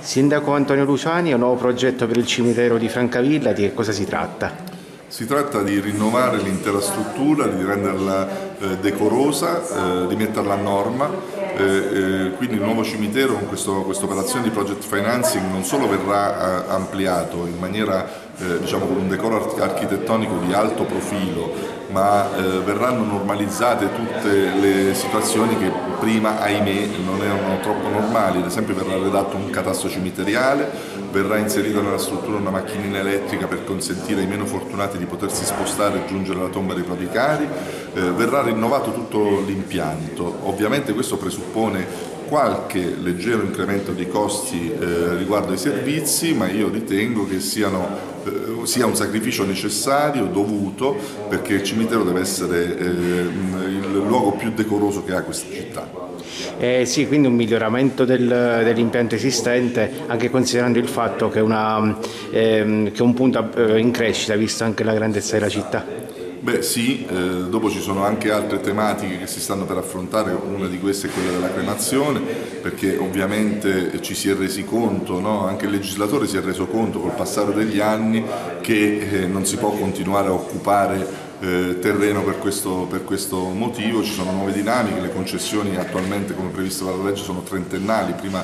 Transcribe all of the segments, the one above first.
Sindaco Antonio Luciani, un nuovo progetto per il cimitero di Francavilla, di che cosa si tratta? Si tratta di rinnovare l'intera struttura, di renderla eh, decorosa, eh, di metterla a norma, eh, eh quindi il nuovo cimitero con questa operazione di project financing non solo verrà eh, ampliato in maniera eh, diciamo con un decoro architettonico di alto profilo, ma verranno normalizzate tutte le situazioni che prima, ahimè, non erano troppo normali, ad esempio verrà redatto un catasto cimiteriale, verrà inserita nella struttura una macchinina elettrica per consentire ai meno fortunati di potersi spostare e giungere alla tomba dei propri cari, eh, verrà rinnovato tutto l'impianto. Ovviamente questo presuppone qualche leggero incremento di costi eh, riguardo ai servizi, ma io ritengo che siano, eh, sia un sacrificio necessario, dovuto, perché il cimitero deve essere eh, il luogo più decoroso che ha questa città. Eh, sì, quindi un miglioramento del, dell'impianto esistente, anche considerando il fatto che, una, ehm, che è un punto eh, in crescita, vista anche la grandezza della città. Beh sì, eh, dopo ci sono anche altre tematiche che si stanno per affrontare, una di queste è quella della cremazione, perché ovviamente ci si è resi conto, no? anche il legislatore si è reso conto col passare degli anni che eh, non si può continuare a occupare eh, terreno per questo, per questo, motivo, ci sono nuove dinamiche, le concessioni attualmente come previsto dalla legge sono trentennali, prima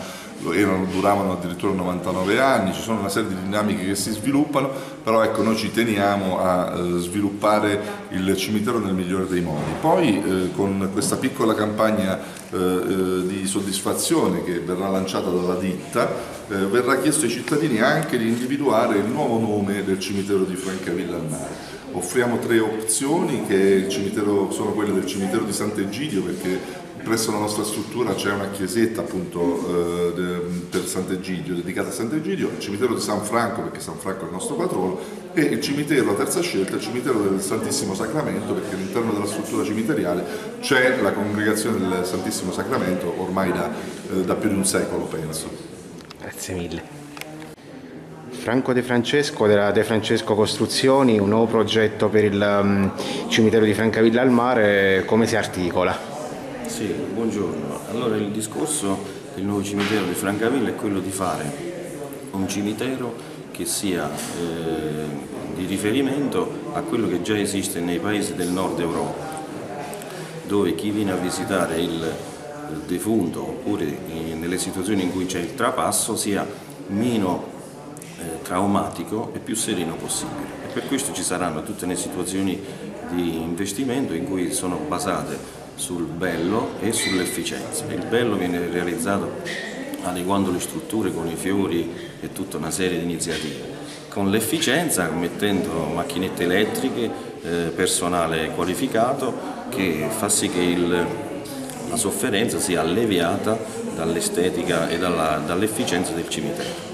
erano, duravano addirittura 99 anni, ci sono una serie di dinamiche che si sviluppano, però ecco noi ci teniamo a eh, sviluppare il cimitero nel migliore dei modi. Poi eh, con questa piccola campagna eh, eh di soddisfazione che verrà lanciata dalla ditta, eh, verrà chiesto ai cittadini anche di individuare il nuovo nome del cimitero di Francavilla al Mare offriamo tre opzioni che cimitero, sono quelle del cimitero di Sant'Egidio perché presso la nostra struttura c'è una chiesetta appunto eh, per Sant'Egidio, dedicata a Sant'Egidio, il cimitero di San Franco perché San Franco è il nostro patrono e il cimitero, la terza scelta, il cimitero del Santissimo Sacramento perché all'interno della struttura cimiteriale c'è la congregazione del Santissimo Sacramento ormai da, eh, da più di un secolo penso. Grazie mille. Franco De Francesco della De Francesco Costruzioni, un nuovo progetto per il um, cimitero di Francavilla al Mare, come si articola? Sì, buongiorno. Allora il discorso del nuovo cimitero di Francavilla è quello di fare un cimitero che sia eh, di riferimento a quello che già esiste nei paesi del nord Europa, dove chi viene a visitare il, defunto oppure in, nelle situazioni in cui c'è il trapasso sia meno eh, traumatico e più sereno possibile. E per questo ci saranno tutte le situazioni di investimento in cui sono basate sul bello e sull'efficienza. Il bello viene realizzato adeguando le strutture con i fiori e tutta una serie di iniziative. Con l'efficienza mettendo macchinette elettriche, eh, personale qualificato che fa sì che il, la sofferenza sia alleviata dall'estetica e dall'efficienza dall del cimitero.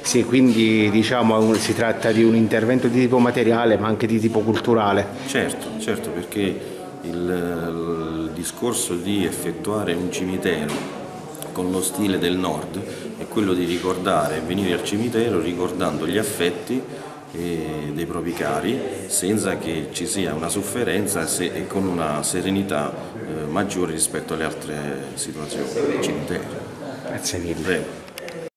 Sì, quindi diciamo si tratta di un intervento di tipo materiale ma anche di tipo culturale. Certo, certo, perché il, il discorso di effettuare un cimitero con lo stile del nord è quello di ricordare, venire al cimitero ricordando gli affetti eh, dei propri cari senza che ci sia una sofferenza e con una serenità eh, maggiore rispetto alle altre situazioni del cimitero. Grazie mille. Prego.